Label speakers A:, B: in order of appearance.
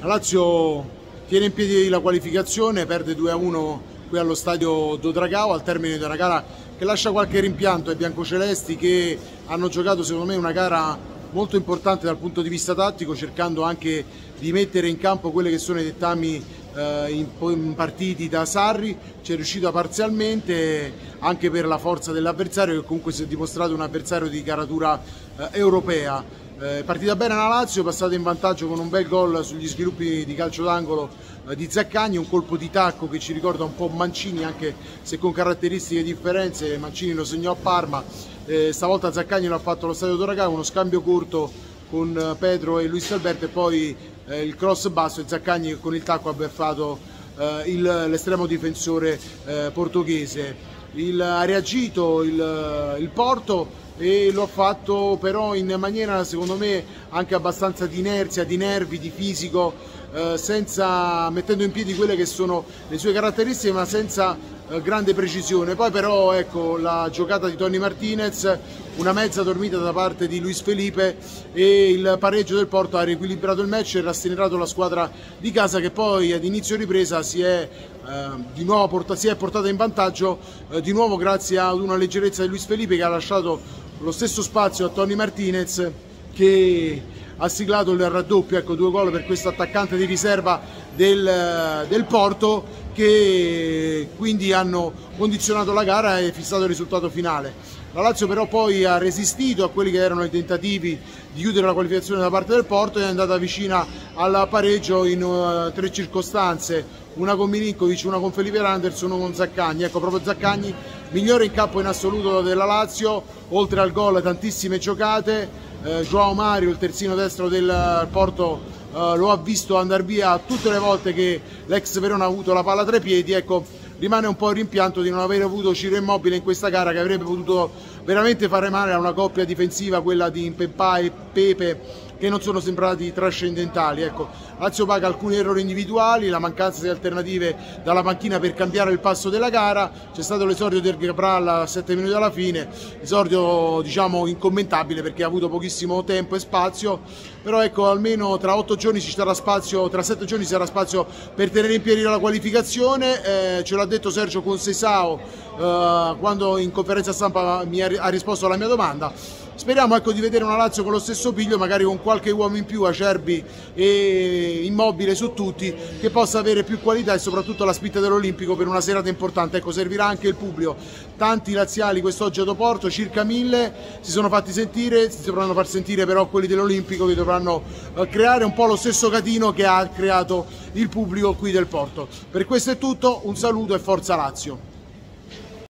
A: La Lazio tiene in piedi la qualificazione, perde 2-1 qui allo stadio Dodragao al termine di una gara che lascia qualche rimpianto ai biancocelesti che hanno giocato secondo me una gara molto importante dal punto di vista tattico cercando anche di mettere in campo quelli che sono i dettami eh, impartiti da Sarri, ci è riuscito parzialmente anche per la forza dell'avversario che comunque si è dimostrato un avversario di caratura eh, europea. Eh, partita bene la Lazio, passata in vantaggio con un bel gol sugli sviluppi di calcio d'angolo eh, di Zaccagni, un colpo di tacco che ci ricorda un po' Mancini anche se con caratteristiche differenze, Mancini lo segnò a Parma, eh, stavolta Zaccagni l'ha fatto allo stadio Doragà, uno scambio corto con eh, Pedro e Luis Alberto e poi eh, il cross basso e Zaccagni con il tacco ha beffato eh, l'estremo difensore portoghese. Il, ha reagito il, il Porto e lo ha fatto però in maniera secondo me anche abbastanza di inerzia, di nervi, di fisico, eh, senza, mettendo in piedi quelle che sono le sue caratteristiche ma senza eh, grande precisione. Poi però ecco la giocata di Tony Martinez, una mezza dormita da parte di Luis Felipe e il pareggio del Porto ha riequilibrato il match e rasserenato la squadra di casa che poi ad inizio ripresa si è, eh, di nuovo porta, si è portata in vantaggio eh, di nuovo grazie ad una leggerezza di Luis Felipe che ha lasciato lo stesso spazio a Tony Martinez che ha siglato il raddoppio, ecco due gol per questo attaccante di riserva del, del Porto che quindi hanno condizionato la gara e fissato il risultato finale. La Lazio però poi ha resistito a quelli che erano i tentativi di chiudere la qualificazione da parte del Porto e è andata vicina al pareggio in uh, tre circostanze, una con Milinkovic, una con Felipe Anderson, una con Zaccagni. Ecco, proprio Zaccagni, migliore in campo in assoluto della Lazio, oltre al gol tantissime giocate, eh, Joao Mario, il terzino destro del Porto uh, lo ha visto andare via tutte le volte che l'ex Verona ha avuto la palla tra i piedi, ecco, rimane un po' il rimpianto di non aver avuto Ciro Immobile in questa gara che avrebbe potuto veramente fare male a una coppia difensiva, quella di Impempa e Pepe che non sono sembrati trascendentali. Ecco, Lazio paga alcuni errori individuali, la mancanza di alternative dalla panchina per cambiare il passo della gara, c'è stato l'esordio del Gabral a 7 minuti alla fine, esordio diciamo incommentabile perché ha avuto pochissimo tempo e spazio, però ecco almeno tra 8 giorni ci sarà spazio, tra 7 giorni ci sarà spazio per tenere in piedi la qualificazione, eh, ce l'ha detto Sergio Consesao eh, quando in conferenza stampa mi ha risposto alla mia domanda Speriamo ecco, di vedere una Lazio con lo stesso piglio, magari con qualche uomo in più, Acerbi e Immobile su tutti, che possa avere più qualità e soprattutto la spinta dell'Olimpico per una serata importante. Ecco, servirà anche il pubblico. Tanti laziali quest'oggi a Doporto, circa mille, si sono fatti sentire, si dovranno far sentire però quelli dell'Olimpico che dovranno eh, creare un po' lo stesso catino che ha creato il pubblico qui del Porto. Per questo è tutto, un saluto e forza Lazio.